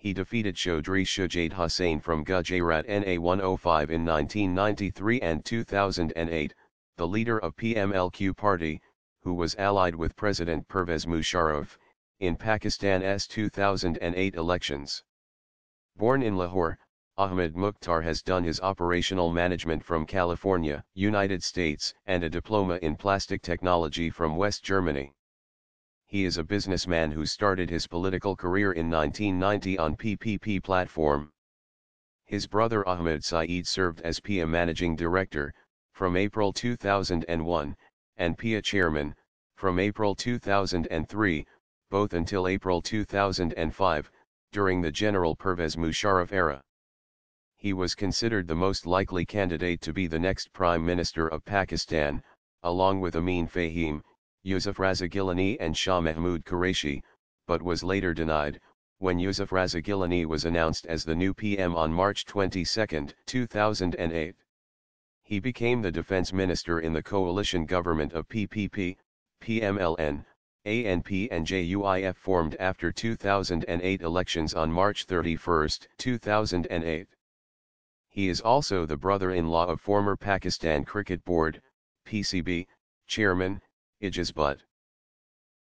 he defeated Chaudhry Shujaat Hussain from Gujrat NA 105 in 1993 and 2008, the leader of PMLQ party, who was allied with President Pervez Musharraf, in Pakistan's 2008 elections. Born in Lahore, Ahmad Mukhtar has done his operational management from California, United States and a diploma in plastic technology from West Germany. He is a businessman who started his political career in 1990 on PPP platform. His brother Ahmed Saeed served as PIA Managing Director, from April 2001, and PIA Chairman, from April 2003, both until April 2005, during the General Pervez Musharraf era he was considered the most likely candidate to be the next Prime Minister of Pakistan, along with Amin Fahim, Yusuf Raza Gilani and Shah Mahmood Qureshi, but was later denied, when Yusuf Raza Gilani was announced as the new PM on March 22, 2008. He became the defense minister in the coalition government of PPP, PMLN, ANP and JUIF formed after 2008 elections on March 31, 2008. He is also the brother-in-law of former Pakistan Cricket Board, PCB, Chairman, Ijaz Butt.